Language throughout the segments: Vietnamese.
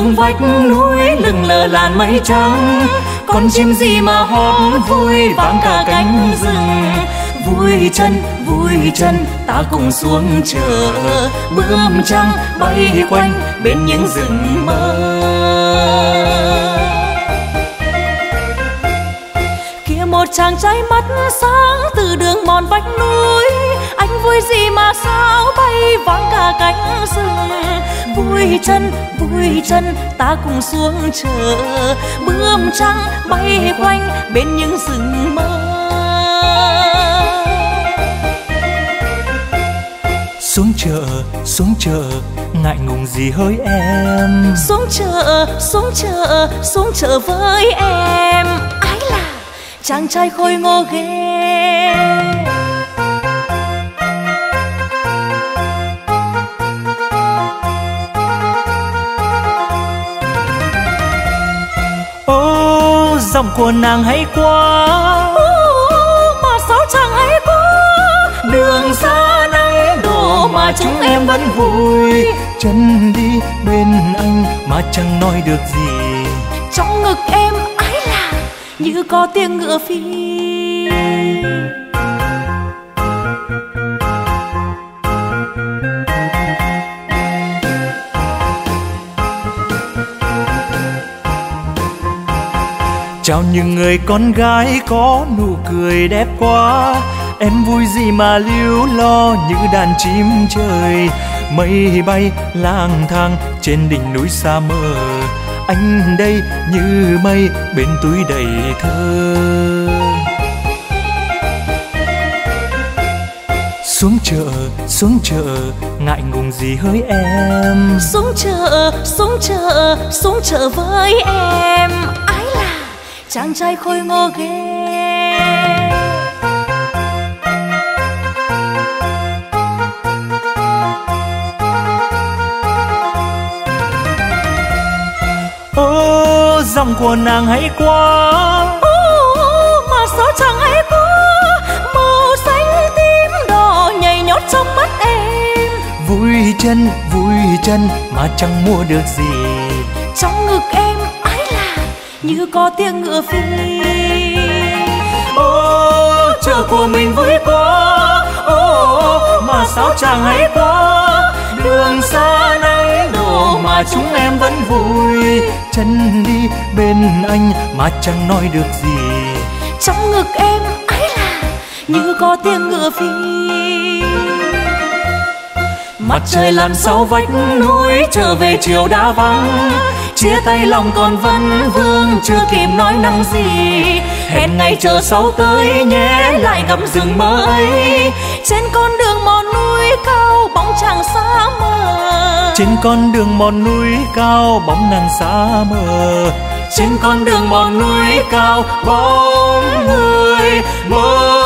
lưng vách núi lưng lờ làn mây trắng. Con chim gì mà hót vui, vang cả cánh rừng. Vui chân vui chân, ta cùng xuống chờ bướm trăng bay quanh bên những rừng mơ. Kia một chàng trai mắt sáng từ đường mòn vách núi anh vui gì mà sao bay vang cả cánh rừng? Vui chân vui chân ta cùng xuống chờ. Bướm trăng bay quanh bên những rừng mơ. Xuống chợ xuống chợ ngại ngùng gì hỡi em? Xuống chợ xuống chợ xuống chợ với em. Ái là chàng trai khôi ngô ghê giọng của nàng hay quá. Mà sao chàng hay quá? Đường xa nắng đổ mà chúng em vẫn vui. chân đi bên anh mà chẳng nói được gì. Trong ngực em ái là như có tiếng ngựa phi chào những người con gái có nụ cười đẹp quá. Em vui gì mà líu lo như đàn chim trời. Mây bay lang thang trên đỉnh núi xa mơ. Anh đây như mây bên túi đầy thơ. Xuống chợ xuống chợ, ngại ngùng gì hỡi em? Xuống chợ xuống chợ xuống chợ với em chàng trai khôi ngô ghê. Ô giọng của nàng hay quá Ô, mà sao chẳng hay quá màu xanh tím đỏ nhảy nhót trong mắt em. Vui chân vui chân mà chẳng mua được gì. Trong ngực em như có tiếng ngựa phi. Ô chợ của mình vui quá. Ô mà sao chẳng hay quá? Đường xa nắng đổ mà chúng em vẫn vui. Chân đi bên anh mà chẳng nói được gì. Trong ngực em ái là như có tiếng ngựa phi. Mặt trời lặn sau vách núi trở về chiều đã vắng chia tay lòng còn vẫn vương chưa kịp nói năng gì. Hẹn ngày chờ sau tới nhé lại gặp rừng ấy. Trên con đường mòn núi cao bóng chàng xa mờ. Trên con đường mòn núi cao bóng nàng xa mờ. Trên con đường mòn núi cao bóng người mơ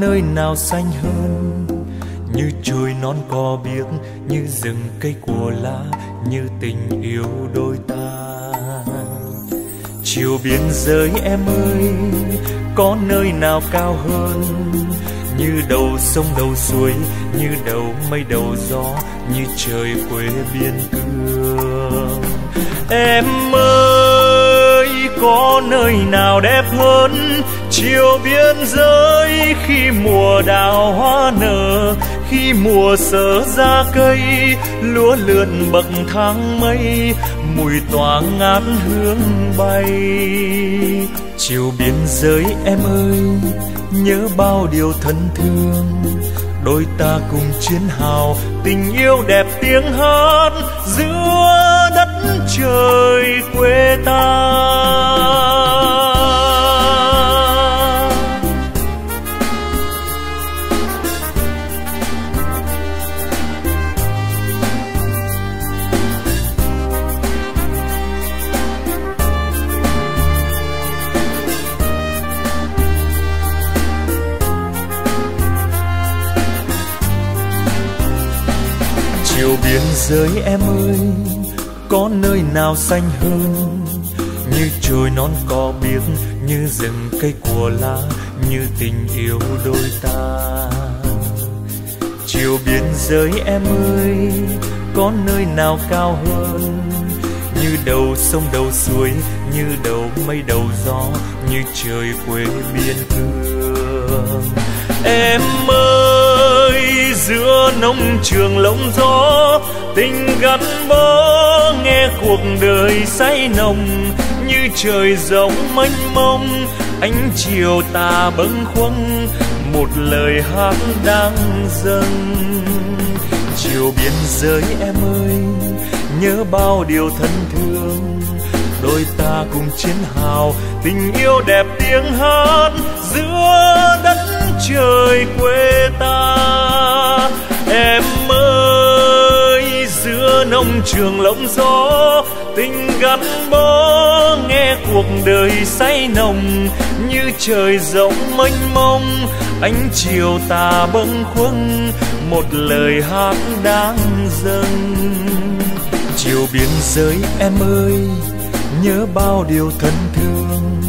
nơi nào xanh hơn. Như trồi non cò biếc, như rừng cây của lá, như tình yêu đôi ta. Chiều biên giới em ơi, có nơi nào cao hơn? Như đầu sông đầu suối, như đầu mây đầu gió, như trời quê biên cương. Em ơi! Có nơi nào đẹp hơn? Chiều biên giới khi mùa đào hoa nở, khi mùa sở ra cây, lúa lượn bậc thang mây, mùi tỏa ngát hương bay. Chiều biên giới em ơi, nhớ bao điều thân thương. Đôi ta cùng chiến hào, tình yêu đẹp tiếng hát, giữa đất trời quê ta. Nào xanh hơn. Như trồi non cò biếc, như rừng cây của lá, như tình yêu đôi ta. Chiều biên giới em ơi, có nơi nào cao hơn? Như đầu sông đầu suối, như đầu mây đầu gió, như trời quê biên cương em ơi, giữa nông trường lộng gió, tình gắn bó nghe cuộc đời say nồng, như trời rộng mênh mông, ánh chiều tà bâng khuâng, một lời hát đang dâng. Chiều biên giới em ơi, nhớ bao điều thân thương, đôi ta cùng chiến hào, tình yêu đẹp tiếng hát giữa đất trời quê ta. Em ơi nông trường lộng gió, tình gắn bó nghe cuộc đời say nồng, như trời rộng mênh mông, ánh chiều tà bâng khuâng, một lời hát đang dâng. Chiều biên giới em ơi, nhớ bao điều thân thương,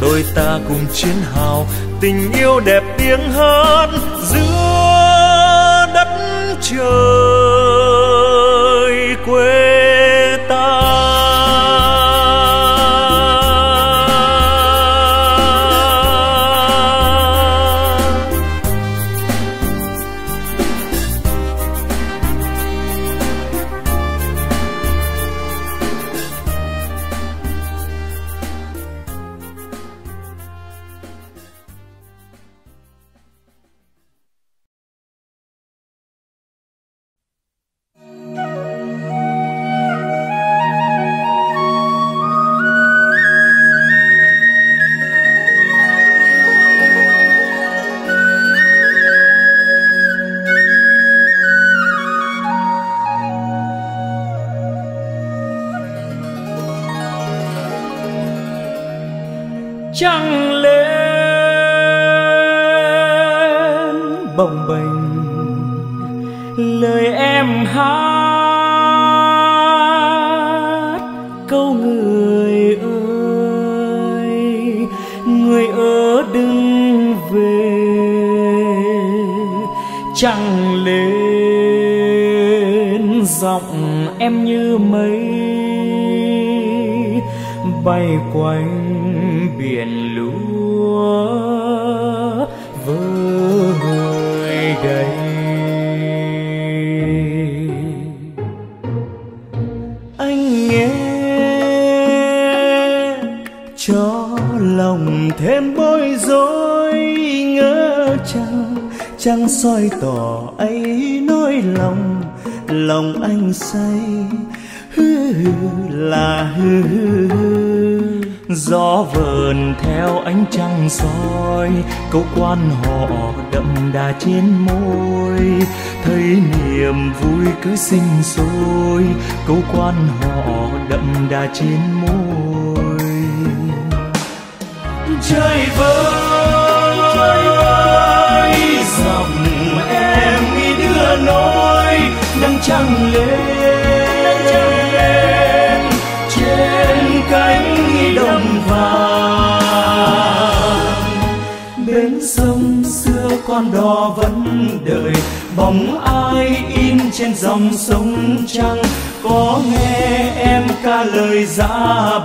đôi ta cùng chiến hào, tình yêu đẹp tiếng hát giữa đất trời quê biển lúa vơ hơi đầy. Anh nghe cho lòng thêm bối rối, ngỡ chăng chẳng soi tỏ ấy nỗi lòng lòng anh say, hư hư là hư hư gió vờn theo ánh trăng soi câu quan họ đậm đà trên môi. Thấy niềm vui cứ sinh sôi câu quan họ đậm đà trên môi. Chơi vơi, dòng em đi đưa nỗi nắng trăng lên. Con đò vẫn đợi. Bóng ai in trên dòng sông trăng, có nghe em ca lời dã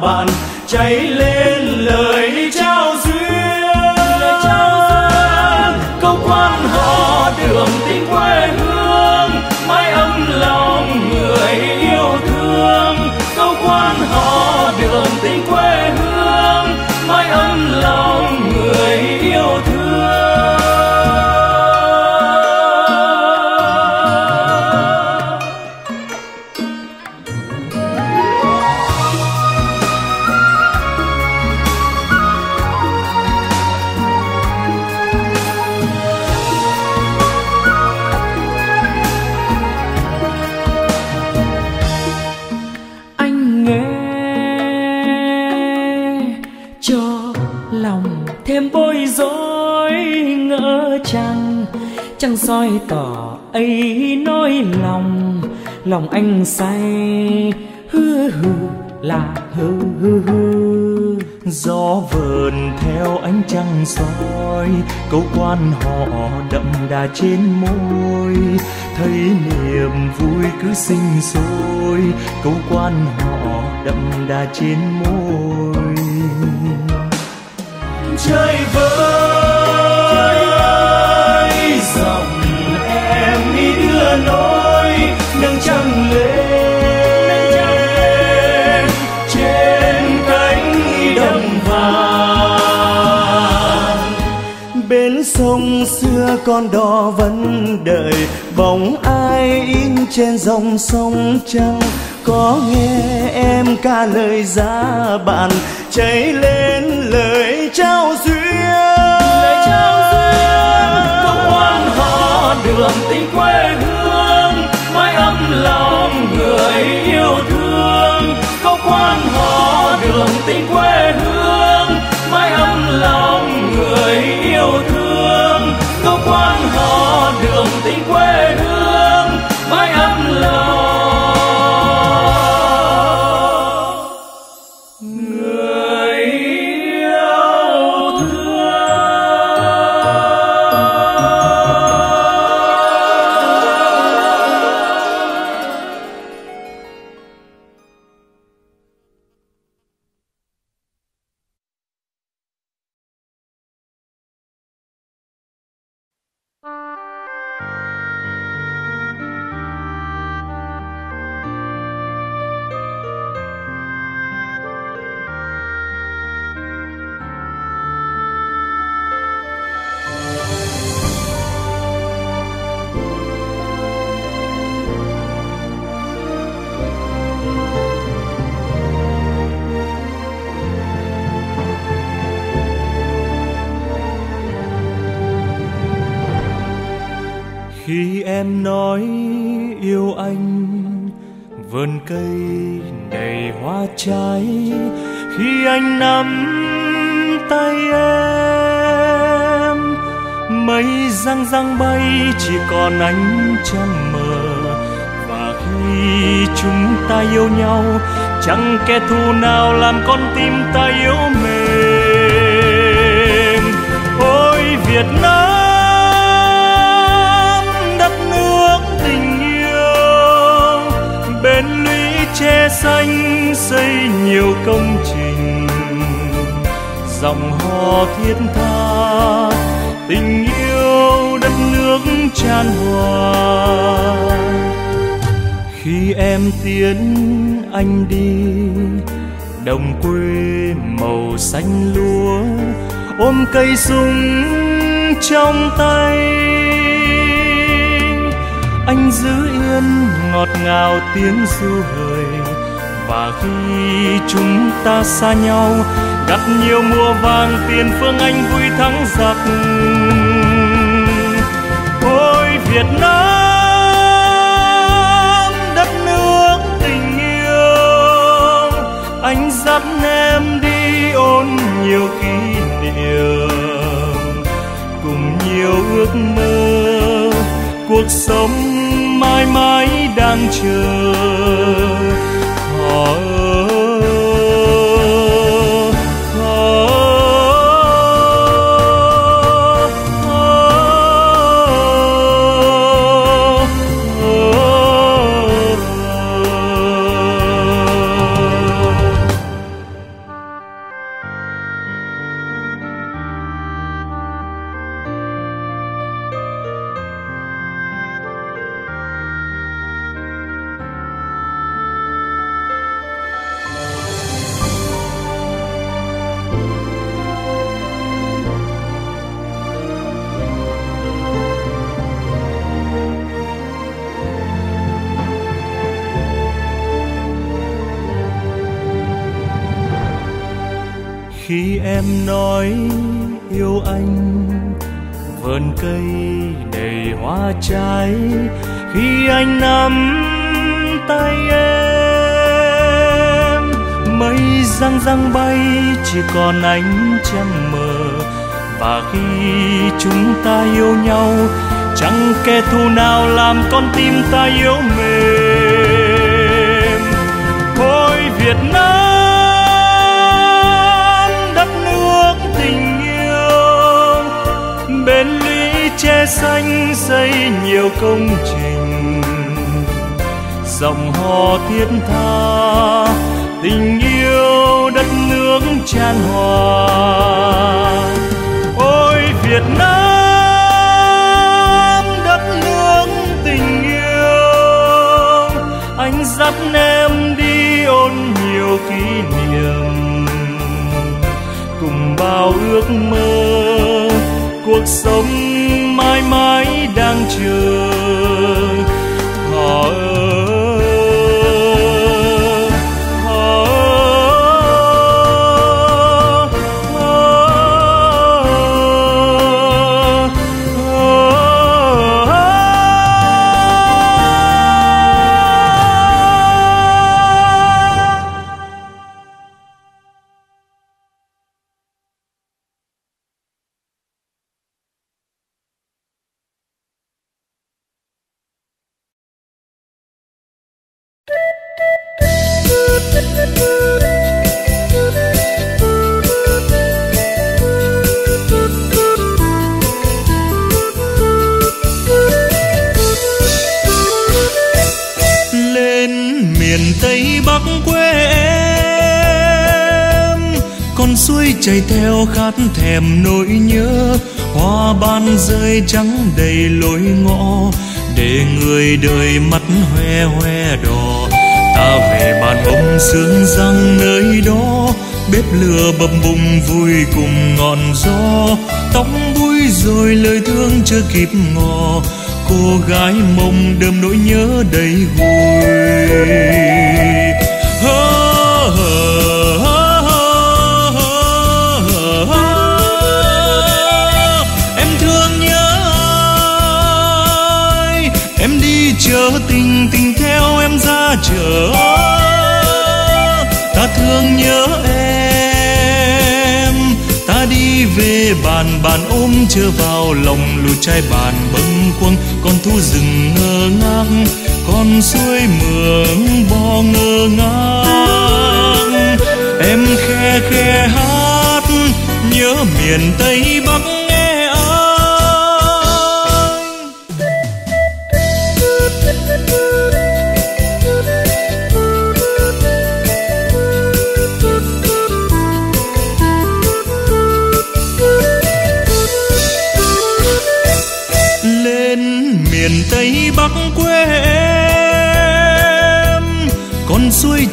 bàn. Cháy lên lời trao duyên. Câu quan họ đường tình quê hương, mái ấm lòng người yêu thương. Câu quan họ đường tình soi tỏ ấy nói lòng lòng anh say, hư hư là hư hư hư. Gió vờn theo ánh trăng soi, câu quan họ đậm đà trên môi. Thấy niềm vui cứ sinh sôi, câu quan họ đậm đà trên môi. Chơi vơi đi nỗi nâng trăng lên trên cánh đồng vàng. Bên sông xưa con đò vẫn đợi bóng ai in trên dòng sông trăng. Có nghe em ca lời giá bạn cháy lên lời trao duyên. Lời trao duyên không quan họ đường tình quê hương lòng người yêu thương công quan họ đường tình quê hương. Cây đầy hoa trái, khi anh nắm tay em, mây răng răng bay, chỉ còn ánh trăng mờ. Và khi chúng ta yêu nhau, chẳng kẻ thù nào làm con tim ta yếu mềm. Ôi, việt nam! Xanh xây nhiều công trình. Dòng hò thiết tha, tình yêu đất nước tràn hòa. Khi em tiến anh đi, đồng quê màu xanh lúa, ôm cây súng trong tay. Anh giữ yên ngọt ngào tiếng du hờn và khi chúng ta xa nhau gặt nhiều mùa vàng, tiền phương anh vui thắng giặc. Ôi, việt nam, đất nước tình yêu, anh dắt em đi ôn nhiều kỷ niệm. Cùng nhiều ước mơ, cuộc sống mãi mãi đang chờ. Khi em nói yêu anh. Vườn cây đầy hoa trái, khi anh nắm tay em, mây răng răng bay, chỉ còn ánh trăng mờ. Và khi chúng ta yêu nhau, chẳng kẻ thù nào làm con tim ta yếu mềm. Ôi, việt nam! Xanh xây nhiều công trình. Dòng hò thiết tha, tình yêu đất nước tràn hòa. Ôi, việt nam, đất nước tình yêu. Anh dắt em đi ôn nhiều kỷ niệm. Cùng bao ước mơ, cuộc sống mãi mãi đang chờ. Họ ơi ban trắng đầy lối ngõ, để người đời mắt hoe hoe đỏ. Ta về bàn bông sương răng nơi đó, bếp lửa bập bùng vui cùng ngọn gió. Tóc búi rồi lời thương chưa kịp ngỏ cô gái mông đơm nỗi nhớ đầy vui. Tình tình theo em ra chợ. Ta thương nhớ em. Ta đi về bàn bàn ôm chưa vào lòng lù chai bàn bâng quâng con thu rừng ngơ ngác con suối mường bò ngơ ngác em khe khe hát, nhớ miền tây bắc.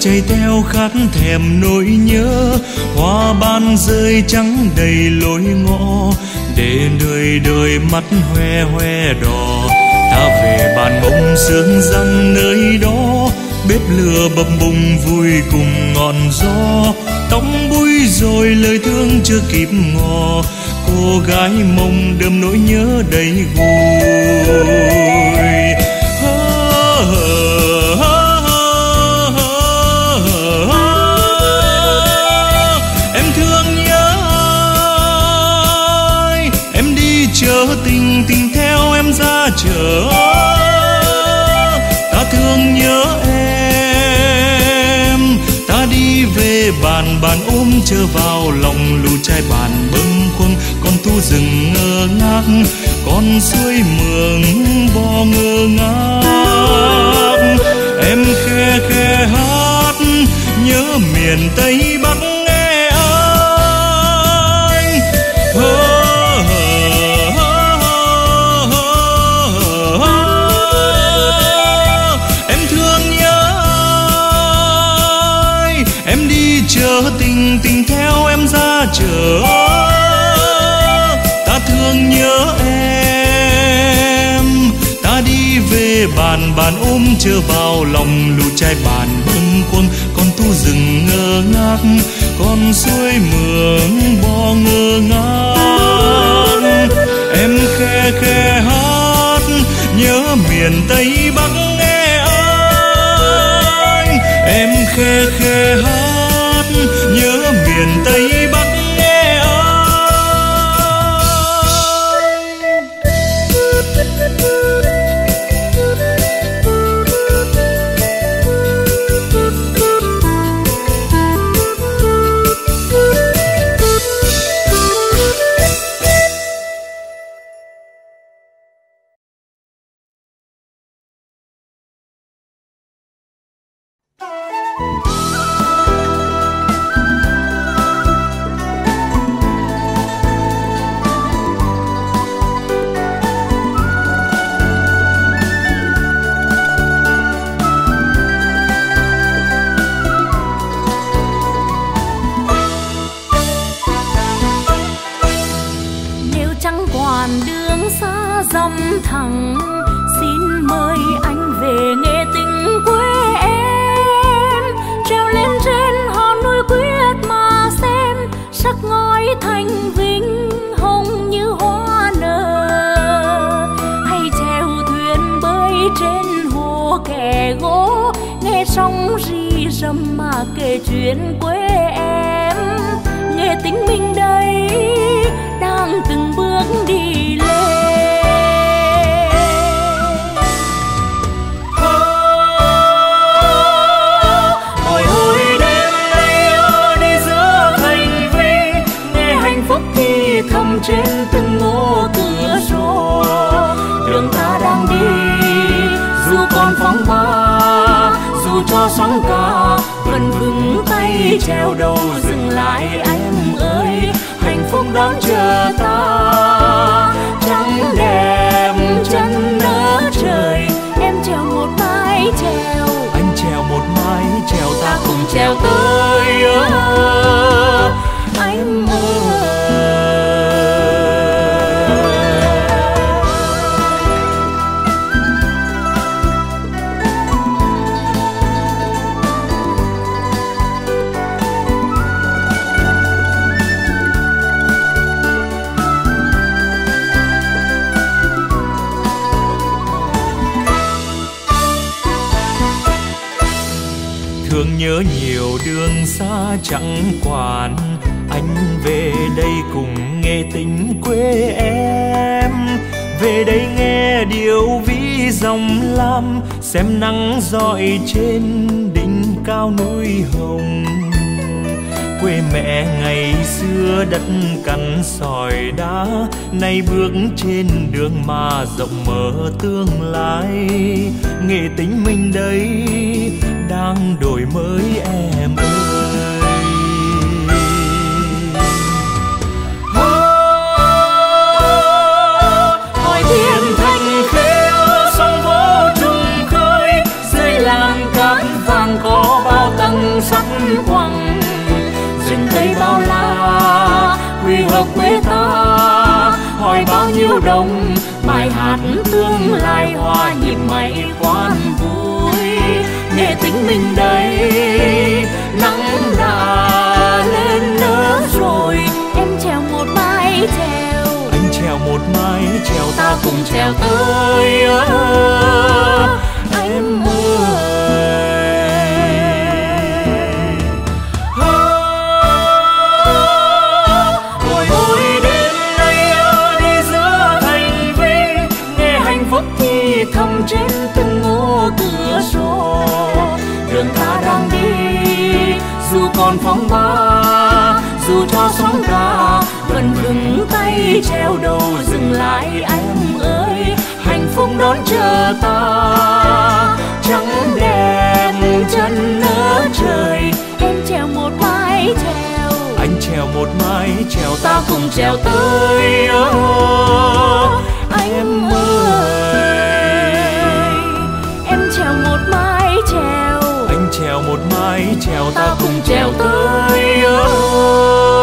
Chạy theo khát thèm nỗi nhớ. Hoa ban rơi trắng đầy lối ngõ, để đời đời mắt hoe hoe đỏ. Ta về bàn bông sương răng nơi đó, bếp lửa bập bùng vui cùng ngọn gió. Tóc bụi rồi lời thương chưa kịp ngỏ cô gái mông đơm nỗi nhớ đầy vui. Bàn bàn ôm chờ vào lòng lù chai bàn bâng khuâng. Con tu rừng ngơ ngác, con suối mường bò ngơ ngác. Em khe khe hát, nhớ miền tây bắc bàn bàn ôm chưa vào lòng lù chai bàn bâng khuâng con thu rừng ngơ ngác, con suối mường bò ngơ ngác. Em khe khe hát, nhớ miền tây bắc nghe anh em khe khe hát, nhớ miền tây kể chuyện quê em. Nghe tính mình đây đang từng bước đi lên. Cho sóng cả vẫn vững tay treo đầu dừng lại anh ơi hạnh phúc đón chờ ta. Trắng đẹp chân nỡ trời em treo một mái treo. Anh treo một mái treo ta cùng treo tới anh ơi chẳng quản. Anh về đây cùng nghe tình quê em. Về đây nghe điều ví dòng lam, xem nắng rọi trên đỉnh cao núi hồng. Quê mẹ ngày xưa đất cằn sỏi đá, nay bước trên đường mà rộng mở tương lai. Nghệ tính mình đây đang đổi mới em ơi sắc quăng rừng cây bao la quy hợp quê ta. Hỏi bao nhiêu đồng bài hát tương lai hoa nhịp mây quan vui. Nghệ tính mình đây nắng đã lên nở rồi. Em treo một mái treo anh treo một mái treo ta cùng treo tới em Hồi trên từng ngõ cửa sổ. Đường ta đang đi dù còn phong ba dù cho sóng cả vẫn vững tay treo đầu dừng lại anh ơi. Hạnh phúc đón chờ ta trắng đẹp chân nỡ trời. Em treo một mái treo anh treo một mái treo ta cùng treo tới em ơi trèo ta cũng trèo tới ơi